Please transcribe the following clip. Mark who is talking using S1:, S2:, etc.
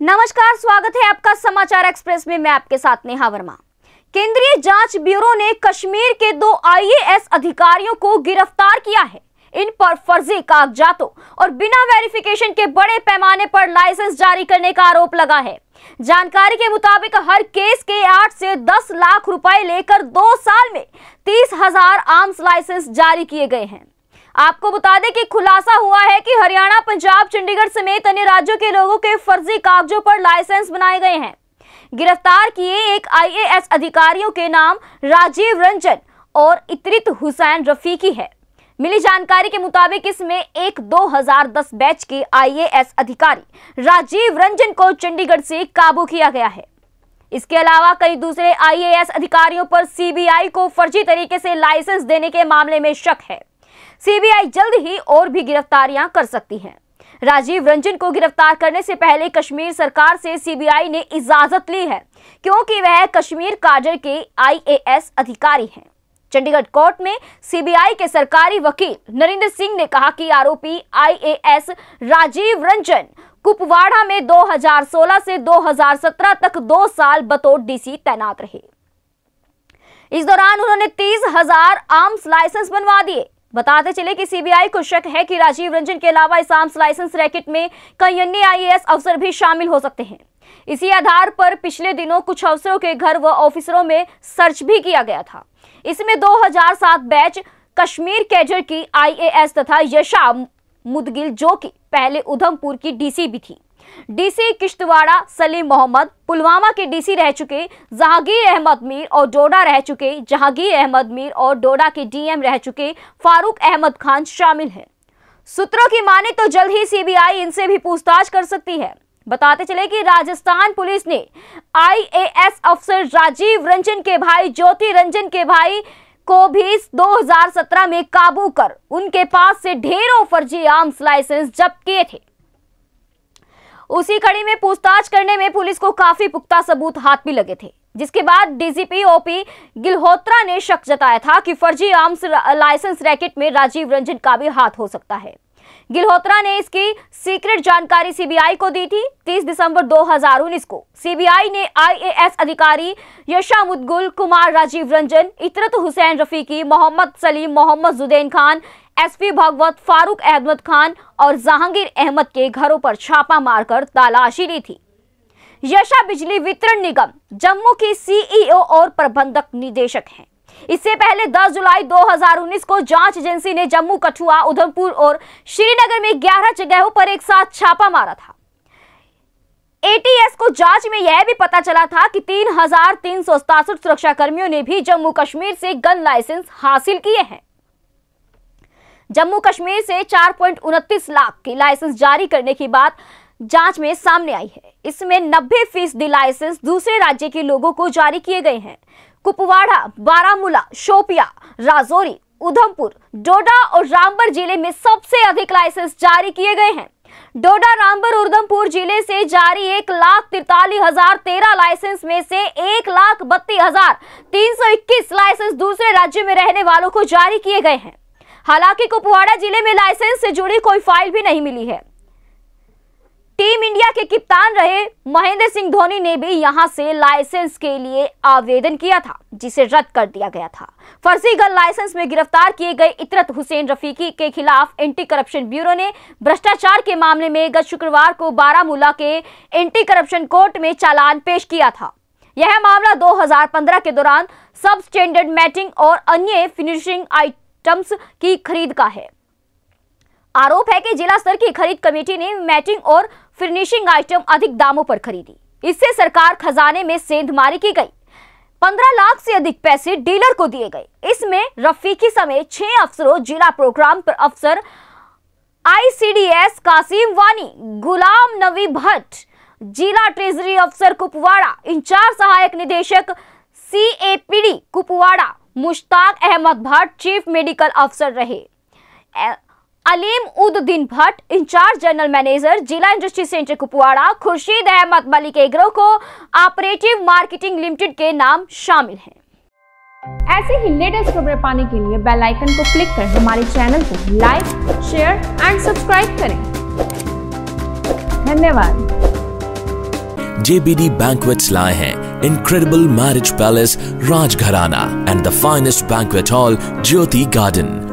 S1: नमस्कार, स्वागत है आपका समाचार एक्सप्रेस में। मैं आपके साथ नेहा वर्मा। केंद्रीय जाँच ब्यूरो ने कश्मीर के दो आईएएस अधिकारियों को गिरफ़्तार किया है। इन पर फर्जी कागजातों और बिना वेरिफिकेशन के बड़े पैमाने पर लाइसेंस जारी करने का आरोप लगा है। जानकारी के मुताबिक हर केस के आठ से 10 लाख रुपए लेकर दो साल में तीस हज़ार आर्म्स लाइसेंस जारी किए गए हैं। आपको बता दें कि खुलासा हुआ है कि हरियाणा, पंजाब, चंडीगढ़ समेत अन्य राज्यों के लोगों के फर्जी कागजों पर लाइसेंस बनाए गए हैं। गिरफ़्तार किए एक आईएएस अधिकारियों के नाम राजीव रंजन और इतरित हुसैन रफीकी है। मिली जानकारी के मुताबिक इसमें एक 2010 बैच के आईएएस अधिकारी राजीव रंजन को चंडीगढ़ से काबू किया गया है। इसके अलावा कई दूसरे आईएएस अधिकारियों पर सीबीआई को फर्जी तरीके से लाइसेंस देने के मामले में शक है। सीबीआई जल्द ही और भी गिरफ्तारियाँ कर सकती है। राजीव रंजन को गिरफ़्तार करने से पहले कश्मीर सरकार से सीबीआई ने इजाज़त ली है, क्योंकि वह कश्मीर काडर के आईएएस अधिकारी हैं। चंडीगढ़ कोर्ट में सीबीआई के सरकारी वकील नरेंद्र सिंह ने कहा कि आरोपी आईएएस राजीव रंजन कुपवाड़ा में 2016 से 2017 तक दो साल बतौर डीसी तैनात रहे। इस दौरान उन्होंने तीस हज़ार आर्म्स लाइसेंस बनवा दिए बताते चले कि सीबीआई को शक है कि राजीव रंजन के अलावा इस आर्म्स लाइसेंस रैकेट में कई अन्य आईएएस अफसर भी शामिल हो सकते हैं। इसी आधार पर पिछले दिनों कुछ अफसरों के घर व ऑफिसरों में सर्च भी किया गया था। इसमें 2007 बैच, कश्मीर कैडर की आईएएस तथा यशा मुदगिल, जो कि पहले उधमपुर की डीसी भी थी। डीसी किश्तवाड़ा, सलीम मोहम्मद, पुलवामा के डीसी रह चुके जहांगीर अहमद मीर और डोडा रह चुके जहांगीर अहमद मीर और डोडा के डीएम रह चुके फारूक अहमद खान शामिल हैं। सूत्रों की माने तो जल्द ही सीबीआई इनसे भी पूछताछ कर सकती है। बताते चले कि राजस्थान पुलिस ने आईएएस अफसर राजीव रंजन के भाई, ज्योति रंजन के भाई को भी 2017 में काबू कर उनके पास से ढेरों फर्जी आर्म्स लाइसेंस जब्त किए थे। उसी कड़ी में पूछताछ करने में पुलिस को काफ़ी पुख्ता सबूत हाथ भी लगे थे, जिसके बाद डीजीपी ओपी गिलहोत्रा ने शक जताया था कि फर्जी आर्म्स लाइसेंस रैकेट में राजीव रंजन का भी हाथ हो सकता है। गिल्होत्रा ने इसकी सीक्रेट जानकारी सीबीआई को दी थी 30 दिसंबर 2019 को। सीबीआई ने आईएएस अधिकारी यशा मुदगुल कुमार राजीव रंजन, इतरत हुसैन रफीकी, मोहम्मद सलीम, मोहम्मद जुदैन खान, एसपी भगवत, फारूक अहमद खान और जहांगीर अहमद के घरों पर छापा मारकर तलाशी ली थी। यशा बिजली वितरण निगम, जम्मू की सीईओ और प्रबंधक निदेशक हैं। इससे पहले 10 जुलाई 2019 को जाँच एजेंसी ने जम्मू, कठुआ, उधमपुर और श्रीनगर में 11 जगहों पर एक साथ छापा मारा था। एटीएस को जाँच में यह भी पता चला था कि तीन हज़ार तीन ने भी जम्मू कश्मीर से गन लाइसेंस हासिल किए हैं। जम्मू कश्मीर से चार लाख की लाइसेंस जारी करने की बात जाँच में सामने आई है। इसमें 90 फ़ीसदी लाइसेंस दूसरे राज्य के लोगों को जारी किए गए हैं। कुपवाड़ा, बारामूला, शोपिया, राजौरी, उधमपुर, डोडा और रामबर ज़िले में सबसे अधिक लाइसेंस जारी किए गए हैं। डोडा रामबर उधमपुर ज़िले से जारी एक लाख तिरतालीस हज़ार तेरह लाइसेंस में से एक लाख बत्तीस हज़ार तीन सौ इक्कीस लाइसेंस दूसरे राज्यों में रहने वालों को जारी किए गए हैं। हालाँकि कुपवाड़ा ज़िले में लाइसेंस से जुड़ी कोई फ़ाइल भी नहीं मिली है। टीम इंडिया के कप्तान रहे महेंद्र सिंह धोनी ने भी यहाँ से लाइसेंस के लिए आवेदन किया था, जिसे रद्द कर दिया गया था। फर्जी गन लाइसेंस में गिरफ़्तार किए गए इतरत हुसैन रफीकी के खिलाफ एंटी करप्शन ब्यूरो ने भ्रष्टाचार के मामले में गत शुक्रवार को बारामूला के एंटी करप्शन कोर्ट में चालान पेश किया था। यह मामला 2015 के दौरान सब स्टैंडर्ड मैटिंग और अन्य फिनिशिंग आइटम्स की खरीद का है। आरोप है कि जिला स्तर की खरीद कमेटी ने मैटिंग और फिनिशिंग आइटम अधिक दामों पर खरीदी। इससे सरकार खजाने में सेंधमारी की गई। पंद्रह लाख से अधिक पैसे डीलर को दिए गए। इसमें रफीकी समेत छह अफसरों, जिला प्रोग्राम पर अफसर आईसीडीएस कासिम वानी, गुलाम नवी भट्ट, जिला ट्रेजरी अफसर कुपवाड़ा, इंचार्ज सहायक निदेशक CAPD Kupwara, Mushtaq Ahmad Bhat, chief medical अफसर रहे। Alim Uddin Bhat incharge general manager जिला industry centre Kupwara Khurshid Ahmad Malik agro cooperative marketing limited के नाम शामिल हैं।
S2: ऐसे ही लेटेस्ट खबरें पाने के लिए बेल आइकन को क्लिक कर हमारे चैनल को लाइक शेयर एंड सब्सक्राइब करें। धन्यवाद।
S3: JBD Banquets लाए हैं incredible marriage palace Rajgharana and the finest banquet hall Jyoti Garden.